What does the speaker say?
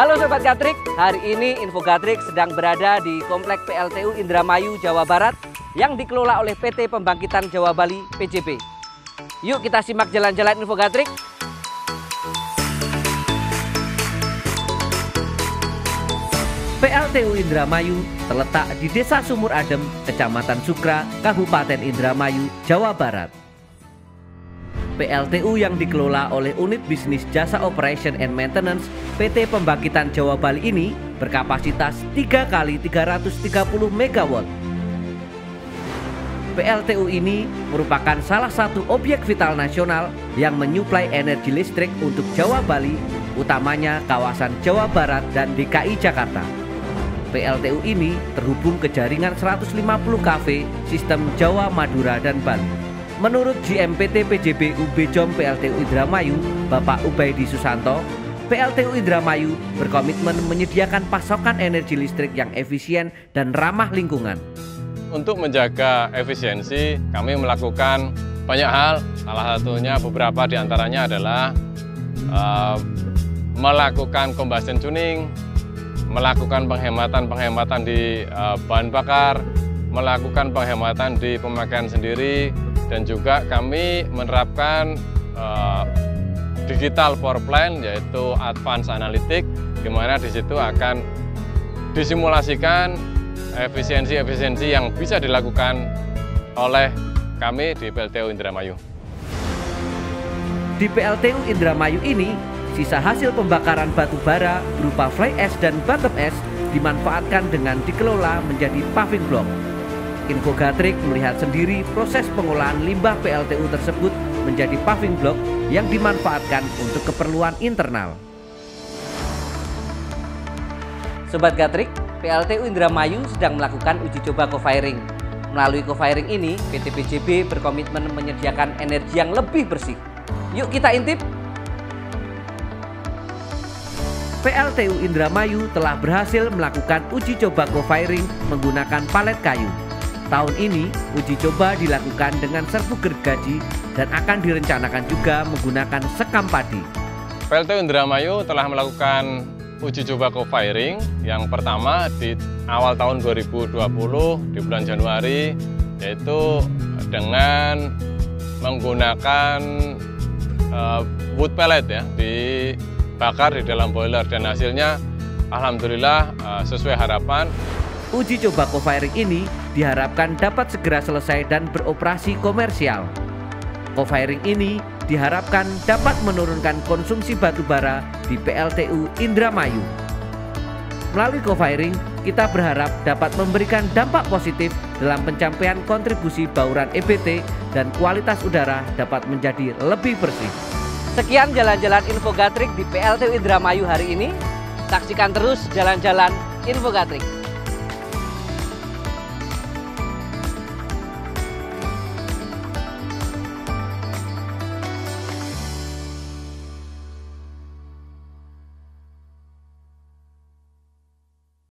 Halo Sobat Gatrik, hari ini Info Gatrik sedang berada di Komplek PLTU Indramayu, Jawa Barat yang dikelola oleh PT Pembangkitan Jawa Bali PJB. Yuk kita simak jalan-jalan Info Gatrik. PLTU Indramayu terletak di Desa Sumur Adem, Kecamatan Sukra, Kabupaten Indramayu, Jawa Barat. PLTU yang dikelola oleh Unit Bisnis Jasa Operation and Maintenance PT Pembangkitan Jawa Bali ini berkapasitas 3 kali 330 MW. PLTU ini merupakan salah satu objek vital nasional yang menyuplai energi listrik untuk Jawa Bali, utamanya kawasan Jawa Barat dan DKI Jakarta. PLTU ini terhubung ke jaringan 150 kafe sistem Jawa, Madura, dan Bali. Menurut GMPT PJB UB Jom PLTU Indramayu, Bapak Ubaidi Susanto, PLTU Indramayu berkomitmen menyediakan pasokan energi listrik yang efisien dan ramah lingkungan. Untuk menjaga efisiensi, kami melakukan banyak hal. Salah satunya beberapa di antaranya adalah uh, melakukan combustion tuning, melakukan penghematan-penghematan di uh, bahan bakar, melakukan penghematan di pemakaian sendiri, dan juga kami menerapkan uh, digital power plant yaitu advance analytic, di mana di situ akan disimulasikan efisiensi-efisiensi yang bisa dilakukan oleh kami di PLTU Indramayu. Di PLTU Indramayu ini, Sisa hasil pembakaran batu bara berupa fly ash dan bottom ash dimanfaatkan dengan dikelola menjadi paving block. Infogatrik melihat sendiri proses pengolahan limbah PLTU tersebut menjadi paving block yang dimanfaatkan untuk keperluan internal. Sobat Gatrik, PLTU Indramayu sedang melakukan uji coba co-firing. Melalui co-firing ini, PT PJB berkomitmen menyediakan energi yang lebih bersih. Yuk kita intip PLTU Indramayu telah berhasil melakukan uji coba co-firing menggunakan palet kayu. Tahun ini, uji coba dilakukan dengan serbu gergaji dan akan direncanakan juga menggunakan sekam padi. PLTU Indramayu telah melakukan uji coba co-firing yang pertama di awal tahun 2020 di bulan Januari yaitu dengan menggunakan uh, wood pellet ya di bakar di dalam boiler dan hasilnya alhamdulillah uh, sesuai harapan. Uji coba co-firing ini diharapkan dapat segera selesai dan beroperasi komersial. Co-firing ini diharapkan dapat menurunkan konsumsi batu bara di PLTU Indramayu. Melalui co-firing, kita berharap dapat memberikan dampak positif dalam pencapaian kontribusi bauran EBT dan kualitas udara dapat menjadi lebih bersih. Sekian jalan-jalan Infogatrik di PLTU Indramayu hari ini. Saksikan terus jalan-jalan Infogatrik.